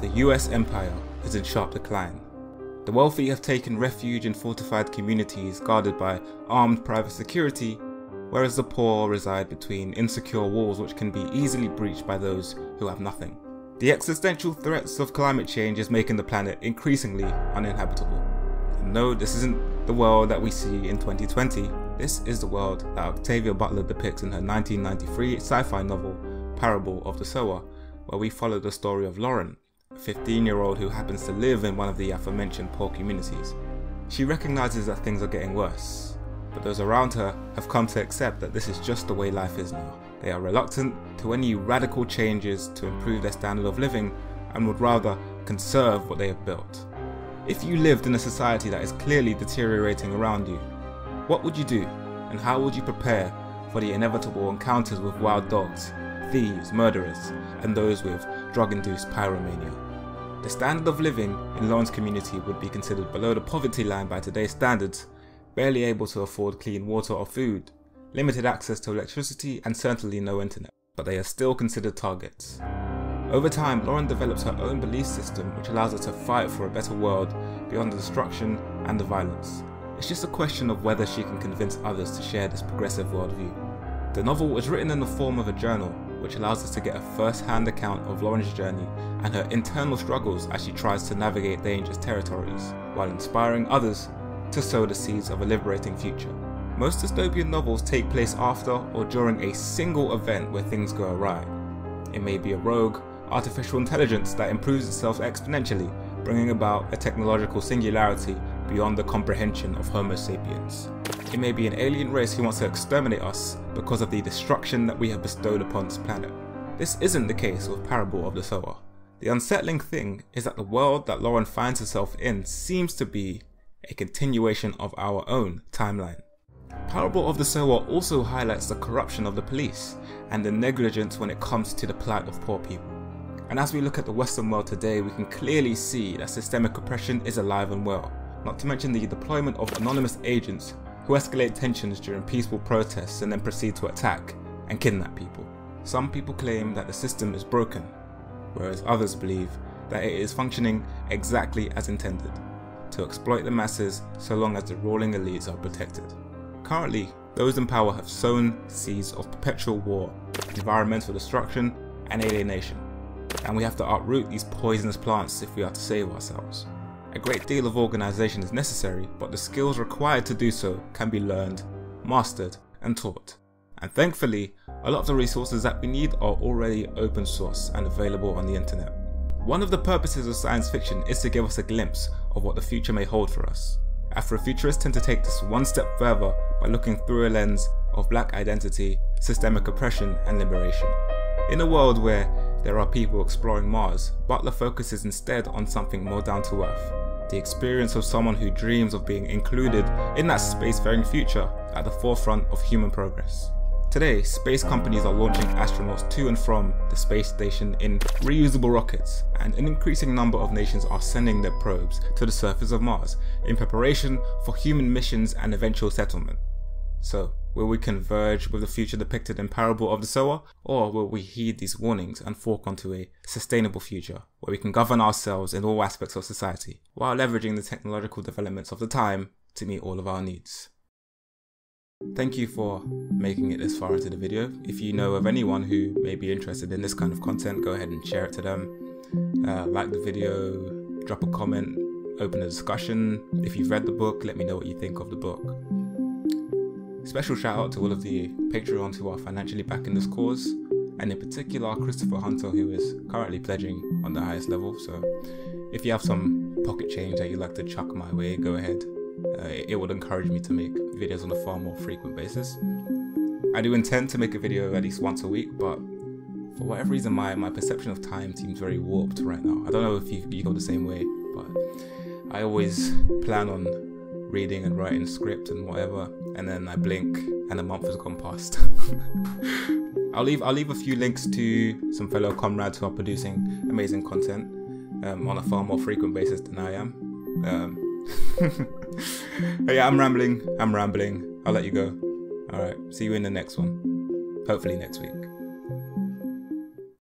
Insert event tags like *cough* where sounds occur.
the US empire is in sharp decline. The wealthy have taken refuge in fortified communities guarded by armed private security, whereas the poor reside between insecure walls which can be easily breached by those who have nothing. The existential threats of climate change is making the planet increasingly uninhabitable. And no, this isn't the world that we see in 2020, this is the world that Octavia Butler depicts in her 1993 sci-fi novel Parable of the Sower, where we follow the story of Lauren, 15 year old who happens to live in one of the aforementioned poor communities. She recognises that things are getting worse, but those around her have come to accept that this is just the way life is now. They are reluctant to any radical changes to improve their standard of living and would rather conserve what they have built. If you lived in a society that is clearly deteriorating around you, what would you do and how would you prepare for the inevitable encounters with wild dogs, thieves, murderers, and those with drug-induced pyromania? The standard of living in Lauren's community would be considered below the poverty line by today's standards, barely able to afford clean water or food, limited access to electricity and certainly no internet, but they are still considered targets. Over time, Lauren develops her own belief system which allows her to fight for a better world beyond the destruction and the violence. It's just a question of whether she can convince others to share this progressive worldview. The novel was written in the form of a journal, which allows us to get a first-hand account of Lauren's journey and her internal struggles as she tries to navigate dangerous territories, while inspiring others to sow the seeds of a liberating future. Most dystopian novels take place after or during a single event where things go awry. It may be a rogue, artificial intelligence that improves itself exponentially, bringing about a technological singularity beyond the comprehension of Homo sapiens. It may be an alien race who wants to exterminate us because of the destruction that we have bestowed upon this planet. This isn't the case with Parable of the Sower. The unsettling thing is that the world that Lauren finds herself in seems to be a continuation of our own timeline. Parable of the Sower also highlights the corruption of the police and the negligence when it comes to the plight of poor people. And as we look at the Western world today, we can clearly see that systemic oppression is alive and well, not to mention the deployment of anonymous agents who escalate tensions during peaceful protests and then proceed to attack and kidnap people. Some people claim that the system is broken, whereas others believe that it is functioning exactly as intended, to exploit the masses so long as the ruling elites are protected. Currently, those in power have sown seeds of perpetual war, environmental destruction, and alienation, and we have to uproot these poisonous plants if we are to save ourselves. A great deal of organisation is necessary, but the skills required to do so can be learned, mastered, and taught. And thankfully, a lot of the resources that we need are already open source and available on the internet. One of the purposes of science fiction is to give us a glimpse of what the future may hold for us. Afrofuturists tend to take this one step further by looking through a lens of black identity, systemic oppression, and liberation. In a world where there are people exploring Mars, Butler focuses instead on something more down to earth. The experience of someone who dreams of being included in that spacefaring future at the forefront of human progress. Today, space companies are launching astronauts to and from the space station in reusable rockets, and an increasing number of nations are sending their probes to the surface of Mars in preparation for human missions and eventual settlement. So, will we converge with the future depicted in Parable of the Sower, or will we heed these warnings and fork onto a sustainable future where we can govern ourselves in all aspects of society, while leveraging the technological developments of the time to meet all of our needs? Thank you for making it this far into the video. If you know of anyone who may be interested in this kind of content, go ahead and share it to them. Uh, like the video, drop a comment, open a discussion. If you've read the book, let me know what you think of the book. Special shout out to all of the Patreons who are financially backing this cause, and in particular Christopher Hunter, who is currently pledging on the highest level. So, if you have some pocket change that you'd like to chuck my way, go ahead. Uh, it, would encourage me to make videos on a far more frequent basis. I do intend to make a video at least once a week, but for whatever reason, my, my perception of time seems very warped right now. I don't know if you, you go the same way, but I always plan on reading and writing script and whatever, and then I blink and a month has gone past. *laughs* I'll leave I'll leave a few links to some fellow comrades who are producing amazing content um, on a far more frequent basis than I am. Um, *laughs* yeah, I'm rambling. I'm rambling. I'll let you go. All right. See you in the next one. Hopefully next week.